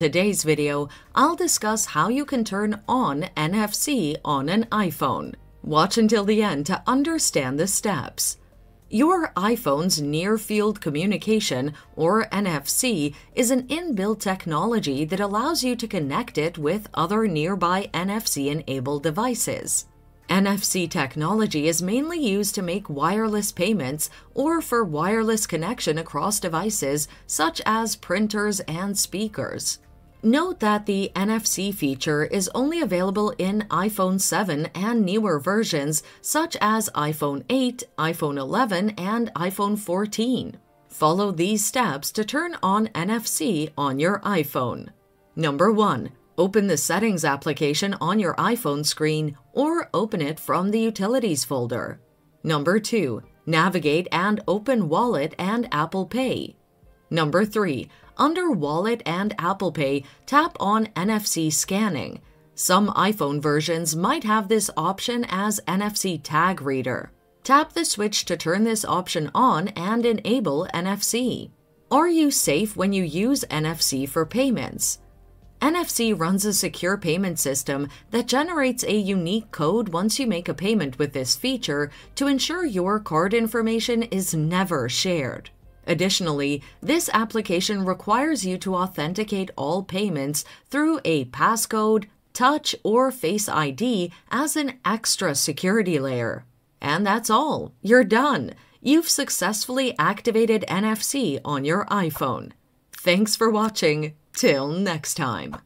Today's video, I'll discuss how you can turn on NFC on an iPhone. Watch until the end to understand the steps. Your iPhone's Near Field Communication, or NFC, is an inbuilt technology that allows you to connect it with other nearby NFC enabled devices. NFC technology is mainly used to make wireless payments or for wireless connection across devices such as printers and speakers. Note that the NFC feature is only available in iPhone 7 and newer versions such as iPhone 8, iPhone 11, and iPhone 14. Follow these steps to turn on NFC on your iPhone. Number 1. Open the Settings application on your iPhone screen or open it from the Utilities folder. Number 2. Navigate and open Wallet and Apple Pay. Number 3. Under Wallet and Apple Pay, tap on NFC scanning. Some iPhone versions might have this option as NFC Tag Reader. Tap the switch to turn this option on and enable NFC. Are you safe when you use NFC for payments? NFC runs a secure payment system that generates a unique code once you make a payment with this feature to ensure your card information is never shared. Additionally, this application requires you to authenticate all payments through a passcode, touch, or face ID as an extra security layer. And that's all. You're done. You've successfully activated NFC on your iPhone. Thanks for watching. Till next time.